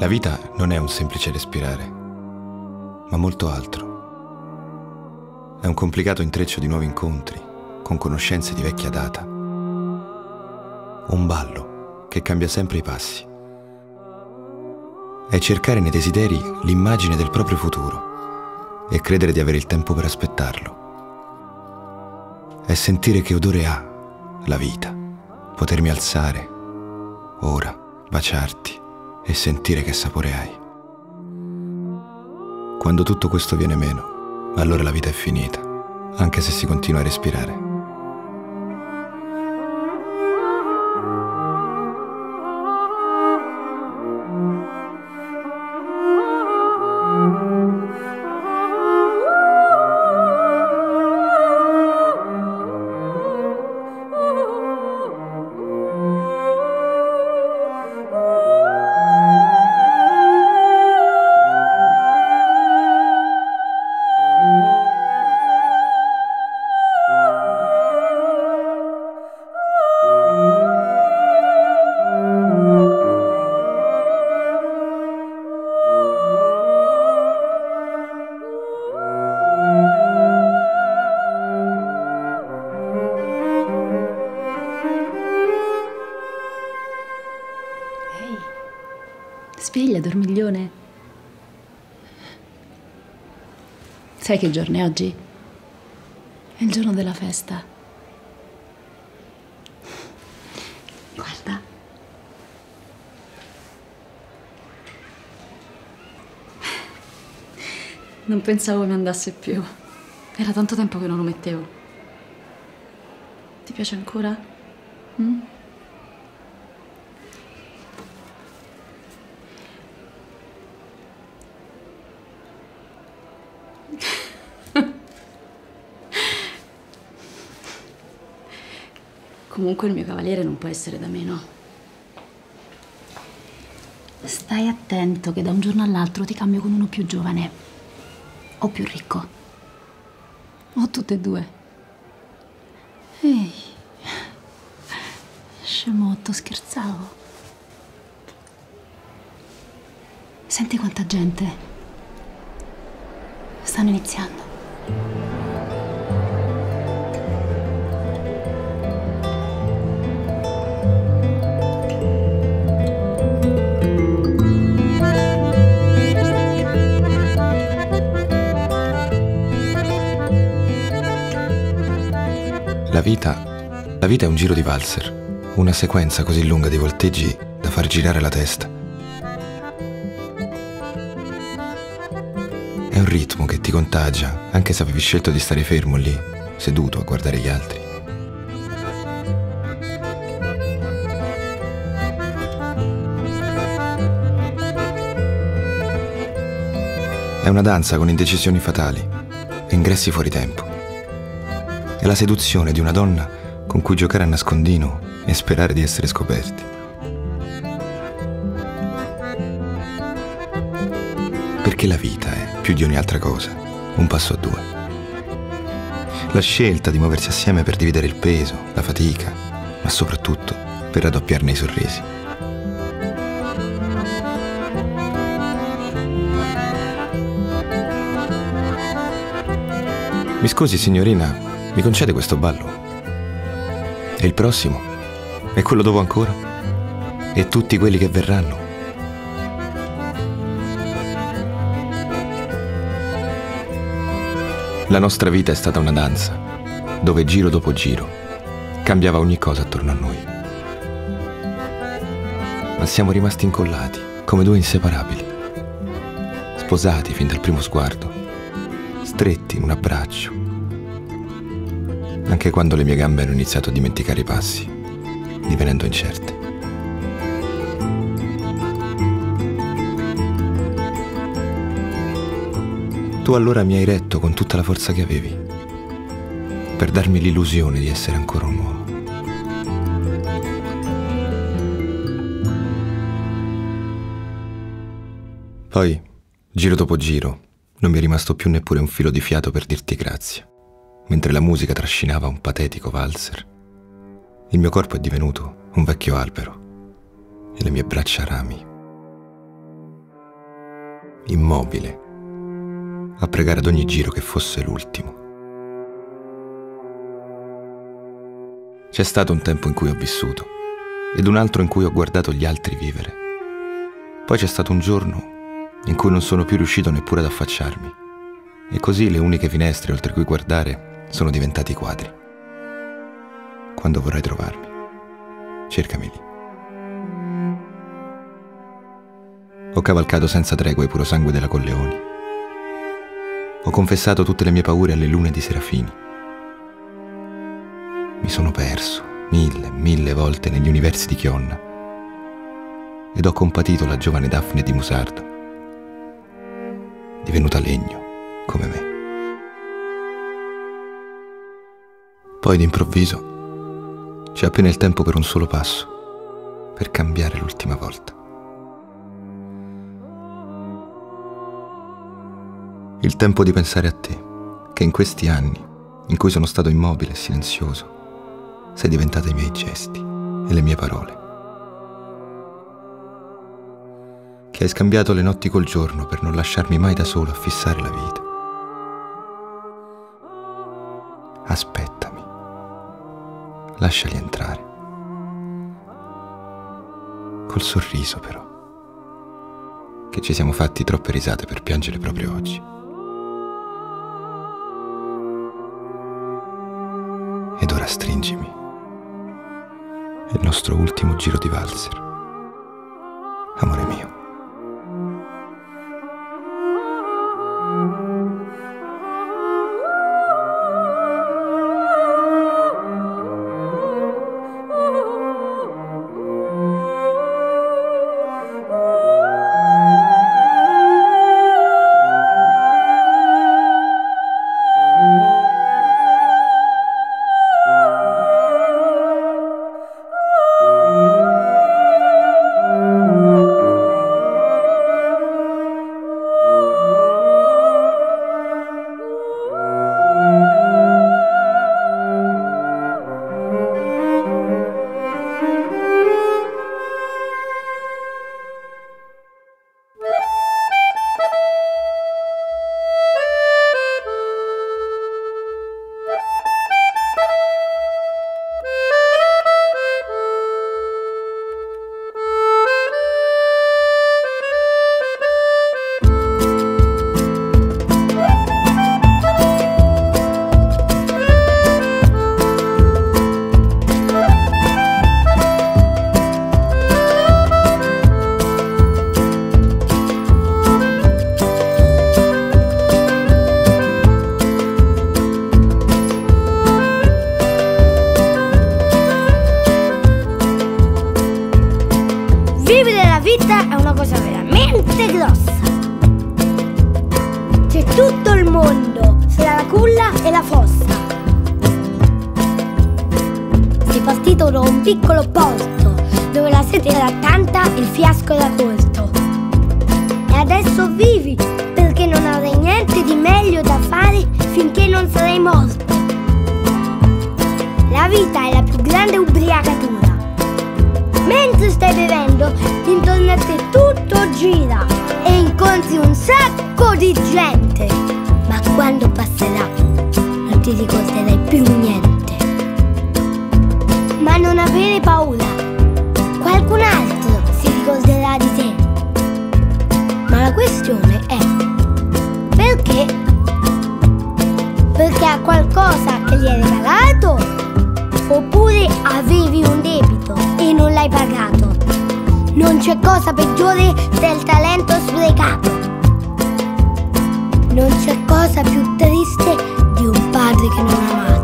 La vita non è un semplice respirare, ma molto altro. È un complicato intreccio di nuovi incontri, con conoscenze di vecchia data. Un ballo che cambia sempre i passi. È cercare nei desideri l'immagine del proprio futuro e credere di avere il tempo per aspettarlo. È sentire che odore ha la vita, potermi alzare, ora, baciarti e sentire che sapore hai. Quando tutto questo viene meno, allora la vita è finita, anche se si continua a respirare. Dormiglione. Sai che giorno è oggi? È il giorno della festa. Guarda. Non pensavo mi andasse più. Era tanto tempo che non lo mettevo. Ti piace ancora? Mm? Comunque il mio cavaliere non può essere da meno. Stai attento che da un giorno all'altro ti cambio con uno più giovane o più ricco. O tutte e due. Ehi, scemotto, scherzavo. Senti quanta gente. Stanno iniziando. La vita, la vita è un giro di valzer, una sequenza così lunga di volteggi da far girare la testa. È un ritmo che ti contagia, anche se avevi scelto di stare fermo lì, seduto a guardare gli altri. È una danza con indecisioni fatali ingressi fuori tempo. È la seduzione di una donna con cui giocare a nascondino e sperare di essere scoperti. Perché la vita è, più di ogni altra cosa, un passo a due. La scelta di muoversi assieme per dividere il peso, la fatica, ma soprattutto per raddoppiarne i sorrisi. Mi scusi signorina, mi concede questo ballo? E il prossimo? E quello dopo ancora? E tutti quelli che verranno? La nostra vita è stata una danza, dove giro dopo giro cambiava ogni cosa attorno a noi. Ma siamo rimasti incollati, come due inseparabili, sposati fin dal primo sguardo stretti in un abbraccio, anche quando le mie gambe hanno iniziato a dimenticare i passi, divenendo incerte. Tu allora mi hai retto con tutta la forza che avevi, per darmi l'illusione di essere ancora un uomo. Poi, giro dopo giro, non mi è rimasto più neppure un filo di fiato per dirti grazie, mentre la musica trascinava un patetico valzer. Il mio corpo è divenuto un vecchio albero e le mie braccia rami. immobile, a pregare ad ogni giro che fosse l'ultimo. C'è stato un tempo in cui ho vissuto ed un altro in cui ho guardato gli altri vivere. Poi c'è stato un giorno in cui non sono più riuscito neppure ad affacciarmi e così le uniche finestre oltre cui guardare sono diventati quadri. Quando vorrai trovarmi, cercami lì. Ho cavalcato senza tregua il puro sangue della Colleoni. Ho confessato tutte le mie paure alle lune di Serafini. Mi sono perso mille, mille volte negli universi di Chionna ed ho compatito la giovane Daphne di Musardo, divenuta legno Poi d'improvviso c'è appena il tempo per un solo passo, per cambiare l'ultima volta. Il tempo di pensare a te, che in questi anni, in cui sono stato immobile e silenzioso, sei diventata i miei gesti e le mie parole. Che hai scambiato le notti col giorno per non lasciarmi mai da solo a fissare la vita. Aspettami. Lasciali entrare. Col sorriso però. Che ci siamo fatti troppe risate per piangere proprio oggi. Ed ora stringimi. È il nostro ultimo giro di valzer. Da un piccolo porto dove la sete era tanta e il fiasco era corto. E adesso vivi perché non avrai niente di meglio da fare finché non sarai morto. La vita è la più grande ubriacatura. Mentre stai bevendo, intorno a te tutto gira e incontri un sacco di gente. Ma quando passerà, non ti ricorderai più niente. Ma non avere paura, qualcun altro si ricorderà di te. Ma la questione è perché? Perché ha qualcosa che gli hai regalato? Oppure avevi un debito e non l'hai pagato? Non c'è cosa peggiore del talento sprecato. Non c'è cosa più triste di un padre che non ha mai.